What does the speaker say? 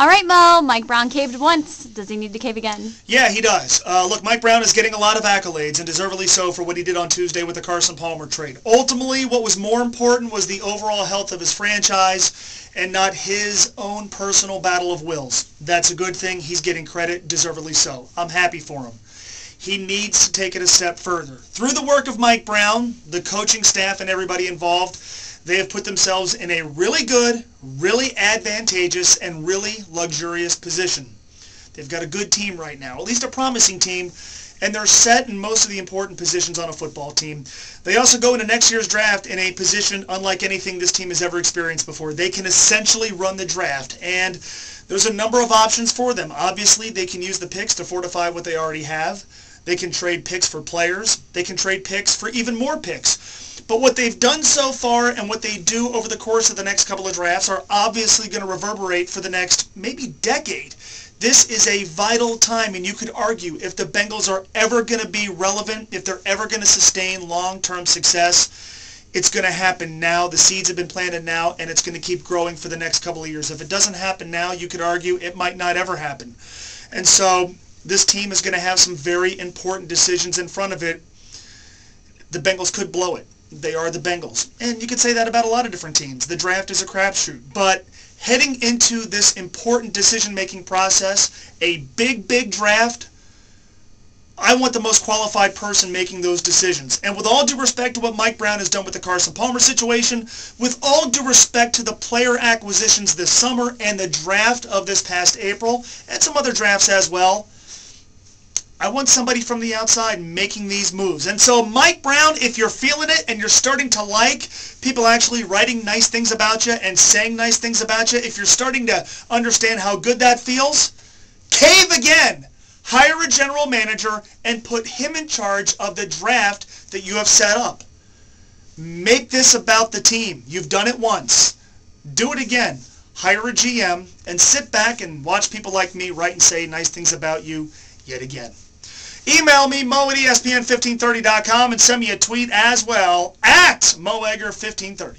All right, Mo. Mike Brown caved once. Does he need to cave again? Yeah, he does. Uh, look, Mike Brown is getting a lot of accolades, and deservedly so, for what he did on Tuesday with the Carson Palmer trade. Ultimately, what was more important was the overall health of his franchise and not his own personal battle of wills. That's a good thing. He's getting credit, deservedly so. I'm happy for him. He needs to take it a step further. Through the work of Mike Brown, the coaching staff, and everybody involved, they have put themselves in a really good, really advantageous, and really luxurious position. They've got a good team right now, at least a promising team, and they're set in most of the important positions on a football team. They also go into next year's draft in a position unlike anything this team has ever experienced before. They can essentially run the draft, and there's a number of options for them. Obviously, they can use the picks to fortify what they already have. They can trade picks for players. They can trade picks for even more picks. But what they've done so far and what they do over the course of the next couple of drafts are obviously going to reverberate for the next maybe decade. This is a vital time, and you could argue if the Bengals are ever going to be relevant, if they're ever going to sustain long-term success, it's going to happen now. The seeds have been planted now, and it's going to keep growing for the next couple of years. If it doesn't happen now, you could argue it might not ever happen. And so this team is going to have some very important decisions in front of it. The Bengals could blow it. They are the Bengals. And you could say that about a lot of different teams. The draft is a crapshoot. But heading into this important decision-making process, a big, big draft, I want the most qualified person making those decisions. And with all due respect to what Mike Brown has done with the Carson Palmer situation, with all due respect to the player acquisitions this summer and the draft of this past April, and some other drafts as well, I want somebody from the outside making these moves. And so, Mike Brown, if you're feeling it and you're starting to like people actually writing nice things about you and saying nice things about you, if you're starting to understand how good that feels, cave again. Hire a general manager and put him in charge of the draft that you have set up. Make this about the team. You've done it once. Do it again. Hire a GM and sit back and watch people like me write and say nice things about you yet again. Email me, mo at espn1530.com, and send me a tweet as well, at moegger1530.